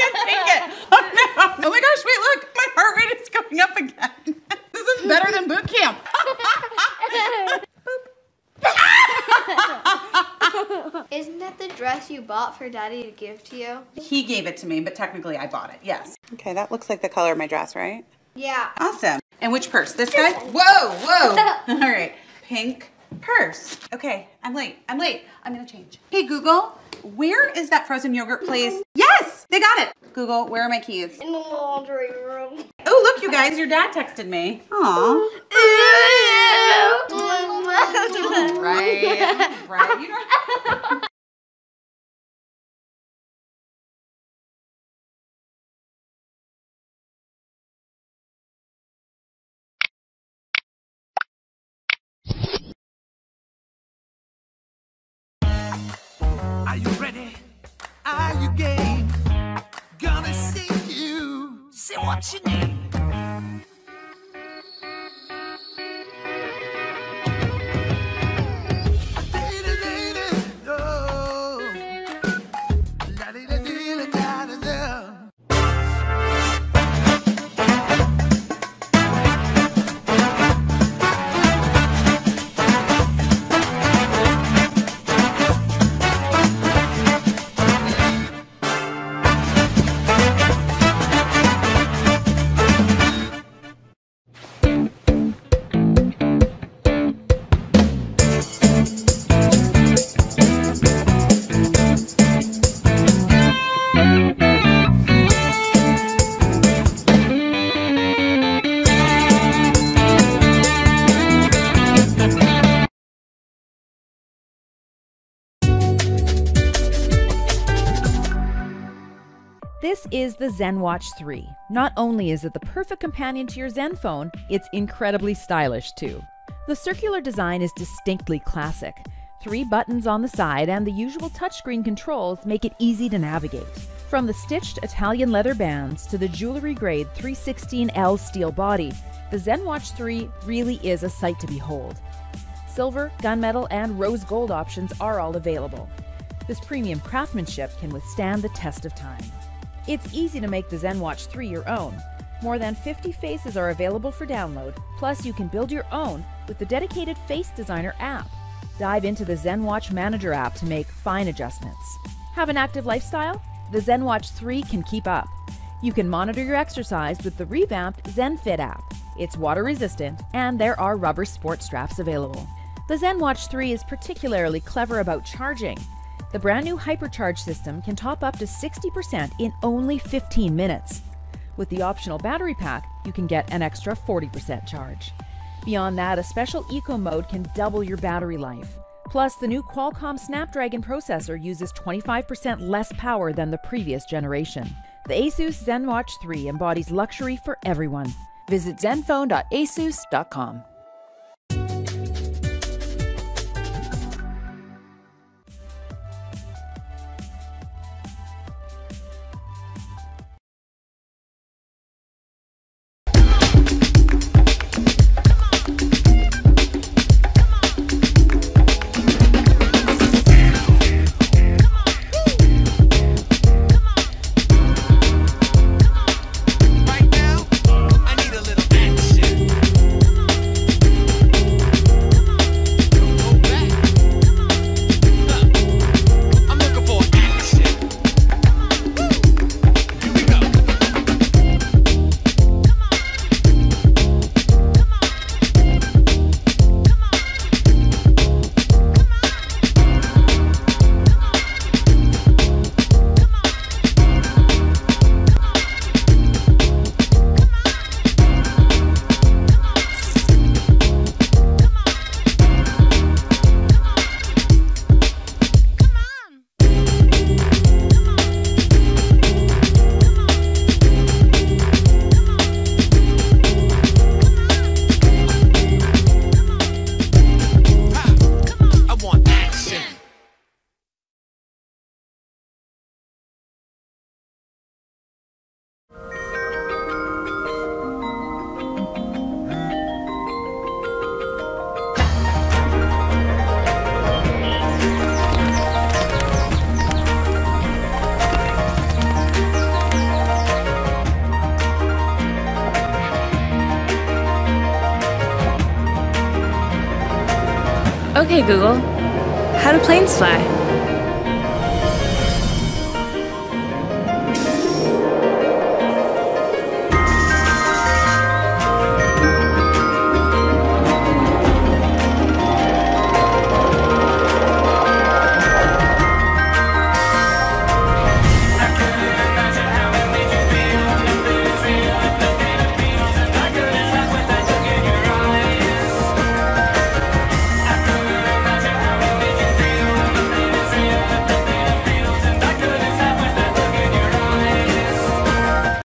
can't take it. Oh, no. oh my gosh, wait, look. My heart rate is going up again. This is better than boot camp. Isn't that the dress you bought for daddy to give to you? He gave it to me, but technically I bought it, yes. Okay, that looks like the color of my dress, right? Yeah. Awesome. And which purse? This guy? Whoa, whoa. All right, pink purse. Okay, I'm late, I'm late. I'm gonna change. Hey Google, where is that frozen yogurt place they got it. Google, where are my keys? In the laundry room. Oh, look, you guys, your dad texted me. Aw. right, right. You know Say what you need. This is the ZenWatch 3. Not only is it the perfect companion to your ZenFone, it's incredibly stylish too. The circular design is distinctly classic. Three buttons on the side and the usual touchscreen controls make it easy to navigate. From the stitched Italian leather bands to the jewelry grade 316L steel body, the ZenWatch 3 really is a sight to behold. Silver, gunmetal, and rose gold options are all available. This premium craftsmanship can withstand the test of time. It's easy to make the ZenWatch 3 your own. More than 50 faces are available for download, plus you can build your own with the dedicated Face Designer app. Dive into the ZenWatch Manager app to make fine adjustments. Have an active lifestyle? The ZenWatch 3 can keep up. You can monitor your exercise with the revamped ZenFit app. It's water resistant, and there are rubber sport straps available. The ZenWatch 3 is particularly clever about charging. The brand new Hypercharge system can top up to 60% in only 15 minutes. With the optional battery pack, you can get an extra 40% charge. Beyond that, a special eco mode can double your battery life. Plus, the new Qualcomm Snapdragon processor uses 25% less power than the previous generation. The Asus ZenWatch 3 embodies luxury for everyone. Visit zenfone.asus.com. Okay, Google. How do planes fly?